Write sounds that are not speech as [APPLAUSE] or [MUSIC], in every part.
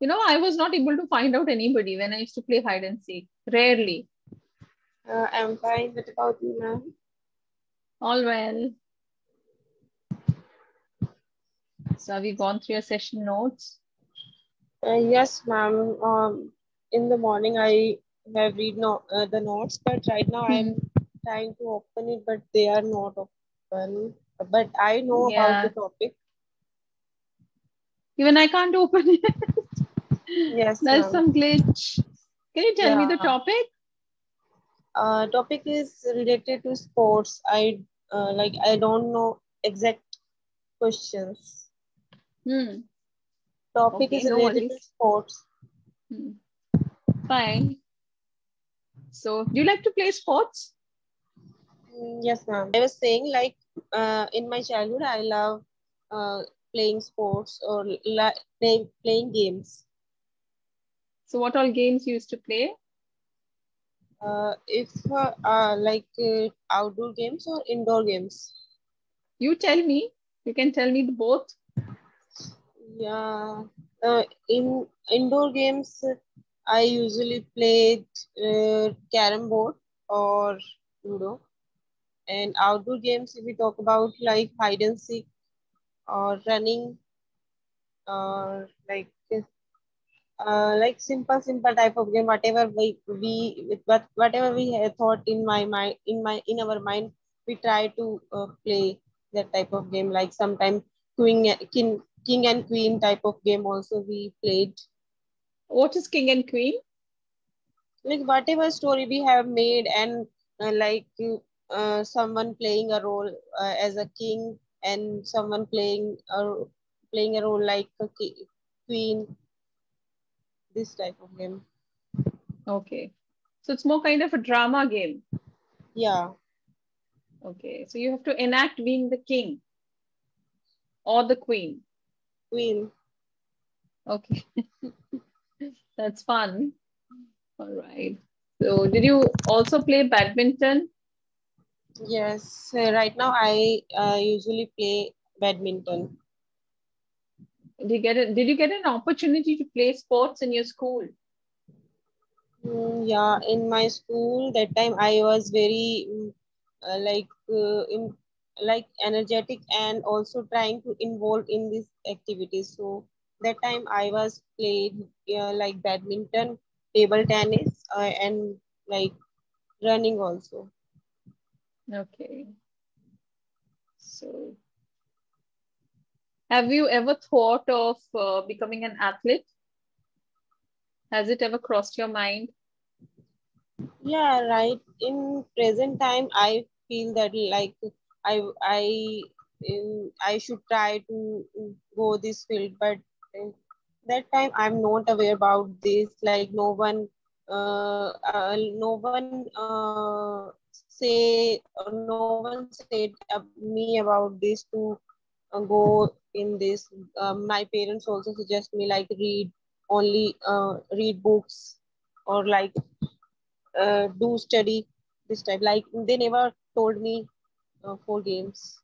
You know, I was not able to find out anybody when I used to play hide and seek. Rarely. Uh, I'm fine. What about you, ma'am? All well. So have you gone through your session notes? Uh, yes, ma'am. Um, in the morning, I have read no, uh, the notes, but right now I'm trying to open it, but they are not open. But I know Yeah. about the topic. Even I can't open it. [LAUGHS] Yes, There's ma'am. some glitch. Can you tell me the topic? Uh, topic is related to sports. I uh, like I don't know exact questions. Hmm. Topic Okay, is no related to sports. Hmm. Fine. So, do you like to play sports? Mm, Yes, ma'am. I was saying like uh, in my childhood, I love uh, playing sports or la- play, playing games. So, what all games you used to play? Uh, if uh, uh, like uh, outdoor games or indoor games. You tell me. You can tell me both. Yeah. Uh, in indoor games, I usually played uh, carom board or ludo. And outdoor games, if we talk about like hide and seek or running or like uh, like simple simple type of game whatever we we what whatever we thought in my mind in my in our mind we try to uh, play that type of game. Like sometime king king king and queen type of game also we played. What is king and queen? like whatever story we have made and uh, like uh, someone playing a role uh, as a king and someone playing a playing a role like a queen this type of game Okay. So, it's more kind of a drama game. yeah Okay. So, you have to enact being the king or the queen. queen Okay. [LAUGHS] That's fun. All right. So, did you also play badminton? Yes, right now I uh, usually play badminton. Did you get a, Did you get an opportunity to play sports in your school? Mm, yeah, in my school that time I was very mm, uh, like uh, in like energetic and also trying to involve in these activities. So that time I was played uh, like badminton, table tennis, uh, and like running also. Okay. So, have you ever thought of uh, becoming an athlete? Has it ever crossed your mind? Yeah, right. In present time, I feel that like I I I should try to go this field, but that time I'm not aware about this. Like no one, uh, uh no one uh say uh, no one said uh, me about this to go in this. Um, my parents also suggest me like read only uh read books or like uh, do study this type. Like they never told me uh, for games.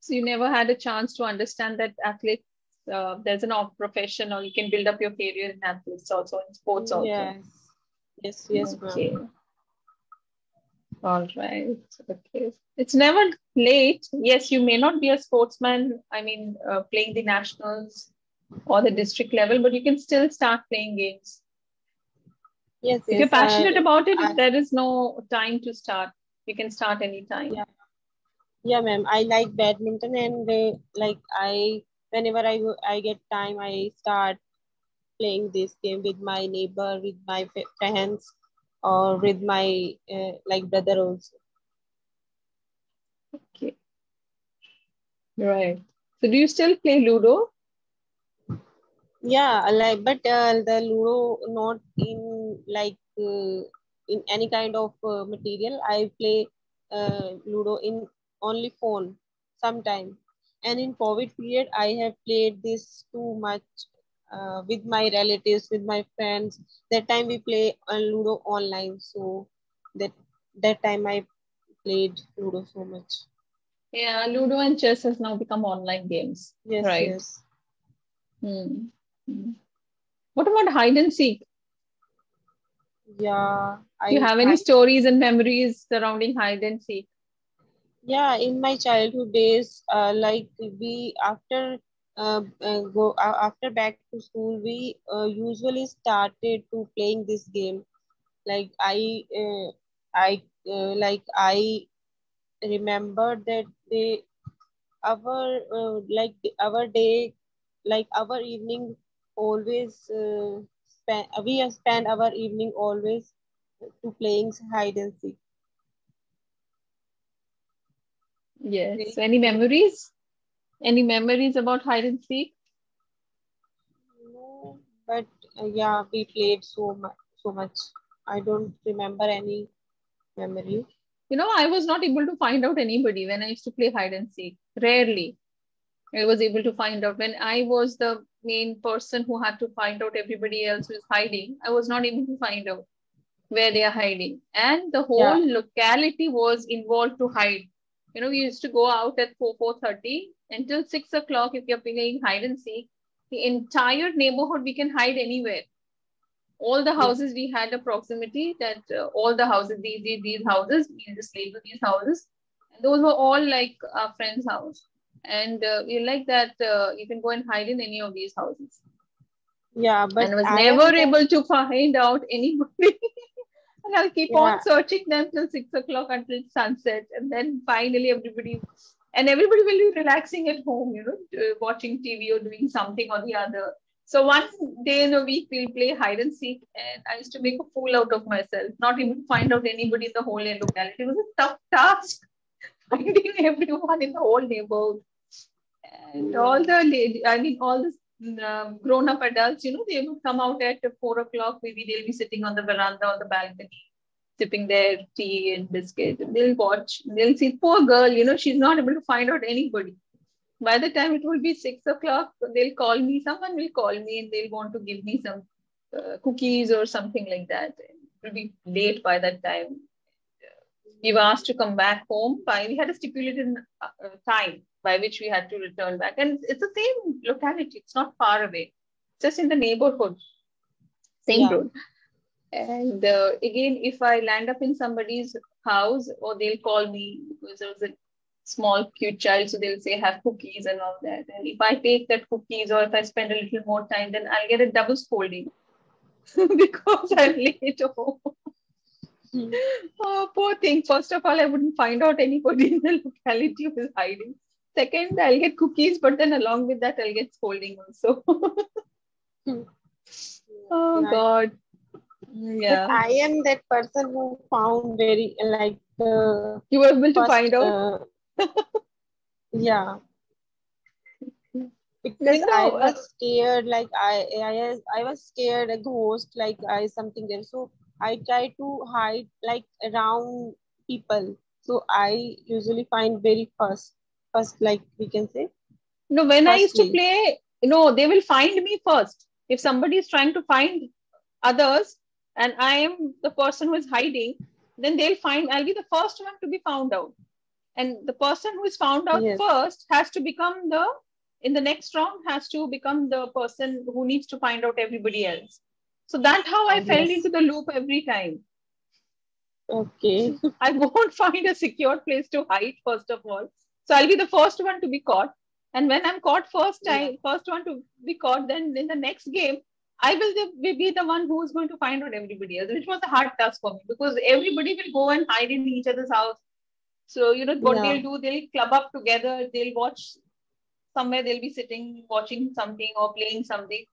So, you never had a chance to understand that athletes, uh, there's an off profession, or you can build up your career in athletes also, in sports also. Yes, yes, yes, Okay. ma'am. All right. Okay. It's never late. Yes, you may not be a sportsman, I mean, uh, playing the nationals or the district level, but you can still start playing games. Yes, If yes. you're passionate I- about it, I- there is no time to start. You can start anytime. Yeah. yeah, ma'am. I like badminton and uh, like I whenever I I get time, I start playing this game with my neighbor, with my friends, or with my uh, like brother also. Okay. Right. So do you still play Ludo? Yeah, I like but uh, the Ludo not in like uh, in any kind of uh, material. I play uh, Ludo in only phone sometime. And in COVID period, I have played this too much uh, with my relatives, with my friends. That time we play Ludo online, so that that time I played Ludo so much. Yeah, Ludo and chess has now become online games. Yes, Right. yes. Hmm. Hmm. What about hide and seek? Yeah. I, Do you have any I, stories and memories surrounding hide and seek? Yeah, in my childhood days, uh, like we after uh, uh, go uh, after back to school, we uh, usually started to playing this game. Like I, uh, I uh, like I remember that they our uh, like our day like our evening always uh, spend we spend our evening always to playing hide and seek. Yes. Any memories any memories about hide and seek no but uh, yeah we played so much so much i don't remember any memory you know, I was not able to find out anybody when I used to play hide and seek. Rarely. I was able to find out when I was the main person who had to find out everybody else who is hiding. I was not able to find out where they are hiding. And the whole yeah. locality was involved to hide. You know, we used to go out at 4 4:30 until 6 o'clock if you're playing hide and seek. The entire neighborhood we can hide anywhere. All the houses we had a proximity that uh, all the houses these, these these houses we just label these houses. And those were all like our friend's house. And uh, we like that uh, you can go and hide in any of these houses. Yeah but and I was I never able to find out anybody. [LAUGHS] And I'll keep yeah. on searching them till six o'clock until sunset. And then finally everybody and everybody will be relaxing at home you know uh, watching TV or doing something or the other so one day in a week we'll play hide and seek, and I used to make a fool out of myself, not even find out anybody in the whole locality. It was a tough task [LAUGHS] finding everyone in the whole neighborhood, and all the I mean all the um, grown-up adults, you know, they would come out at four o'clock. Maybe they'll be sitting on the veranda or the balcony, sipping their tea and biscuit. They'll watch. They'll see poor girl. You know, she's not able to find out anybody by the time it will be six o'clock, they'll call me. Someone will call me and they'll want to give me some uh, cookies or something like that. It will be late by that time. We were asked to come back home by, we had a stipulated uh, time by which we had to return back. And it's the same locality, it's not far away, just in the neighborhood, same yeah. road. And uh, again, if I land up in somebody's house or they'll call me because there was a small cute child so they'll say have cookies and all that. And if i take that cookies or if i spend a little more time then i'll get a double scolding. [LAUGHS] Because i'm late home hmm. [LAUGHS] oh poor thing. First of all i wouldn't find out anybody in the locality who is hiding. Second i'll get cookies but then along with that i'll get scolding also. [LAUGHS] Hmm. oh nice. god yeah but i am that person who found very like uh, you were able to find out uh, yeah because you know, I was uh, scared, like I, I, I was scared a ghost, like I something there. So I try to hide like around people. So I usually find very first, first like we can say. No, when I used to play, you know, they will find me first. If somebody is trying to find others, and I am the person who is hiding, then they'll find. I'll be the first one to be found out and the person who is found out yes. first has to become the in the next round has to become the person who needs to find out everybody else so that's how i oh, yes. fell into the loop every time okay [LAUGHS] i won't find a secure place to hide first of all so i'll be the first one to be caught and when i'm caught first time yeah. first one to be caught then in the next game I will be the one who is going to find out everybody else, which was a hard task for me because everybody will go and hide in each other's house so, you know, what yeah. they'll do, they'll club up together, they'll watch somewhere, they'll be sitting, watching something or playing something.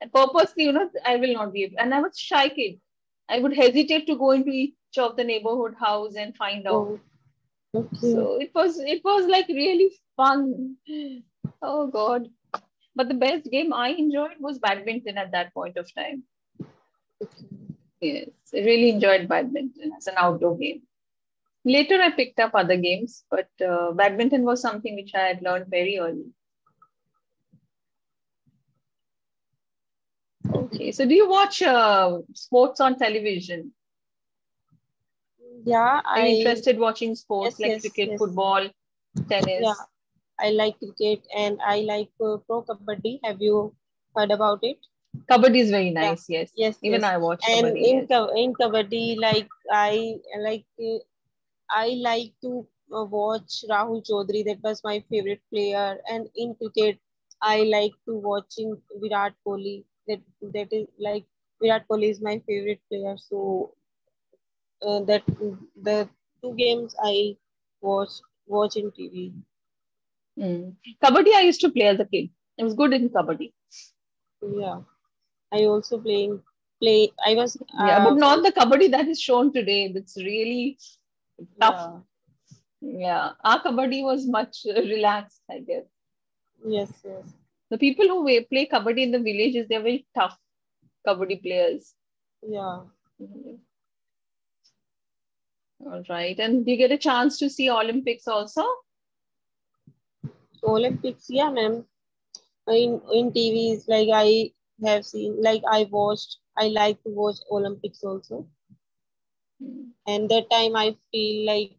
And purposely, you know, I will not be able. And I was shy kid. I would hesitate to go into each of the neighborhood house and find out. Oh, okay. So it was it was like really fun. Oh God. But the best game I enjoyed was badminton at that point of time. Yes, I really enjoyed badminton as an outdoor game. Later, I picked up other games, but uh, badminton was something which I had learned very early. Okay, so do you watch uh, sports on television? Yeah, Are you I, interested watching sports yes, like yes, cricket, yes. football, tennis? Yeah, I like cricket and I like uh, pro kabaddi. Have you heard about it kabaddi is very nice yeah. yes yes even yes. i watch and kabaddi, in yes. in kabaddi like i like uh, i like to uh, watch rahul chaudhary that was my favorite player and in cricket i like to watching virat kohli that that is like virat kohli is my favorite player so uh, that the two games i watch watch in tv mm. kabaddi i used to play as a kid. I was good in kabaddi. Yeah. I also playing play i was uh, yeah but not the kabaddi that is shown today. That's really tough. Yeah. yeah our kabaddi was much relaxed i guess. Yes yes. The people who play kabaddi in the villages they're very tough kabaddi players. Yeah. Mm-hmm. all right. And do you get a chance to see olympics also olympics yeah ma'am. In in tvs like i have seen like i watched i like to watch olympics also. And that time i feel like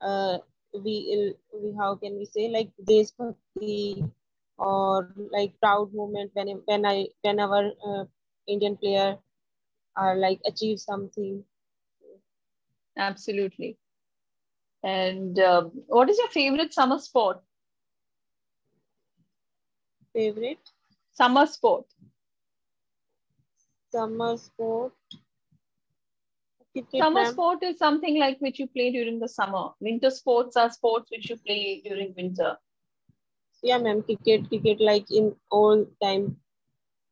uh, we, we how can we say like deshbhakti or like proud moment when when i when our uh, indian player are like achieve something. Absolutely. And uh, what is your favorite summer sport favorite summer sport summer sport cricket, summer sport is something like which you play during the summer winter sports are sports which you play during winter yeah ma'am cricket cricket like in all time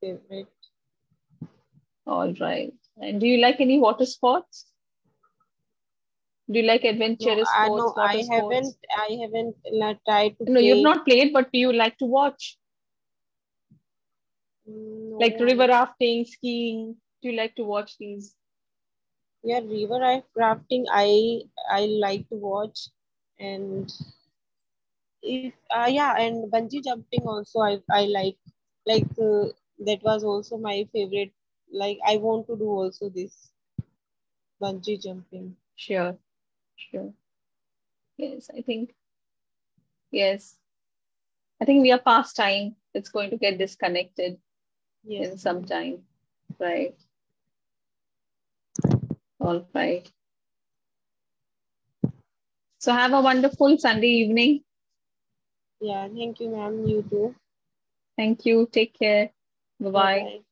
favorite all right and do you like any water sports do you like adventurous no, sports? No, I haven't. I haven't not tried to. No, play. you've not played, but do you like to watch? No. Like river rafting, skiing. Do you like to watch these? Yeah, river rafting. I I like to watch, and if uh, yeah, and bungee jumping also. I I like like uh, that was also my favorite. Like I want to do also this bungee jumping. Sure, sure. Yes, I think. Yes, I think we are past time. It's going to get disconnected yes. in some time. Right. All right. So have a wonderful Sunday evening. Yeah, thank you, ma'am. You too. Thank you. Take care. Bye-bye. Bye-bye.